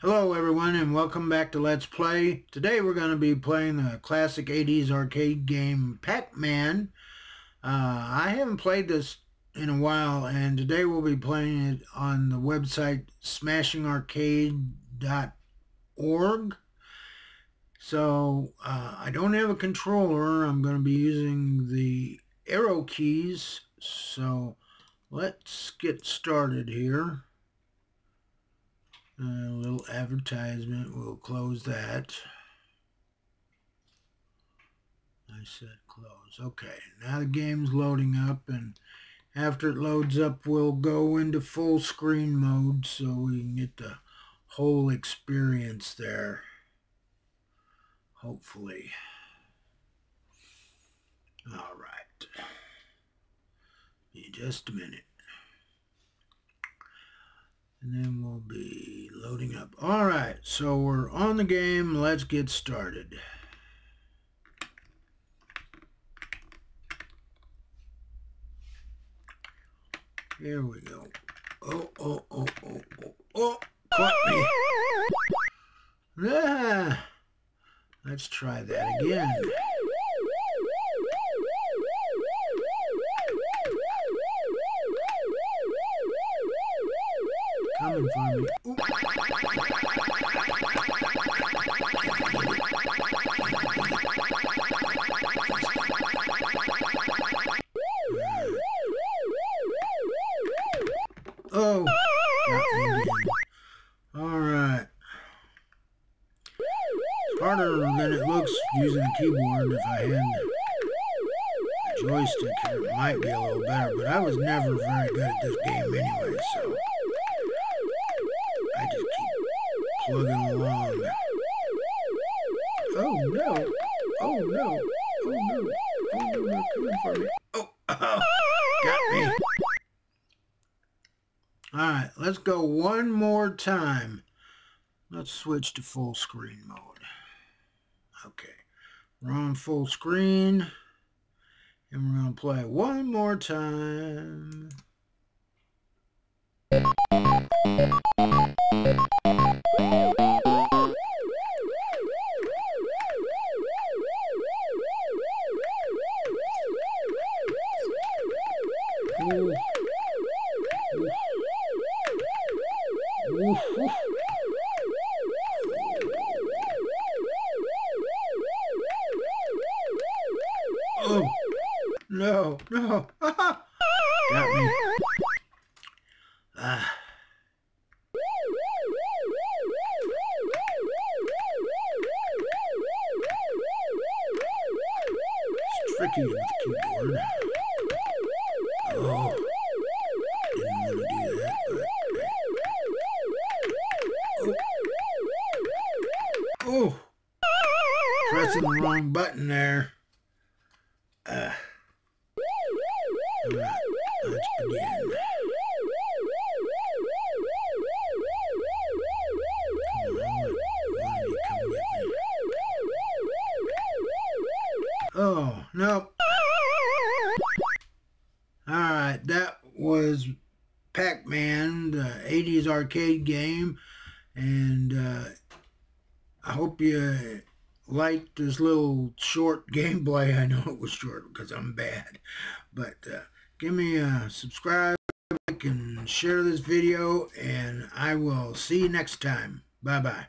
Hello everyone and welcome back to Let's Play. Today we're going to be playing the classic 80s arcade game Pac-Man. Uh, I haven't played this in a while and today we'll be playing it on the website smashingarcade.org. So uh, I don't have a controller. I'm going to be using the arrow keys. So let's get started here. A little advertisement. We'll close that. I said close. Okay, now the game's loading up and after it loads up we'll go into full screen mode so we can get the whole experience there. Hopefully. Alright. Be just a minute and then we'll be loading up. All right, so we're on the game. Let's get started. Here we go. Oh, oh, oh, oh, oh, oh, caught me. Ah, let's try that again. Oh. Alright. Harder than it looks using a keyboard. If I had joystick here, might be a little better. But I was never very good at this game anyway, so plugging along. Oh no! Oh no! Oh no! Oh no! They're coming for me! Oh! oh got me! Alright, let's go one more time. Let's switch to full screen mode. Okay, we're on full screen. And we're going to play one more time. Oh, no, no. Got me. Ah. It's tricky with keyboard. Oh. Pressing the wrong button there. Uh. Oh, nope. Alright, that was Pac-Man, the 80s arcade game. And uh, I hope you liked this little short gameplay. I know it was short because I'm bad. But uh, give me a subscribe, like, and share this video. And I will see you next time. Bye-bye.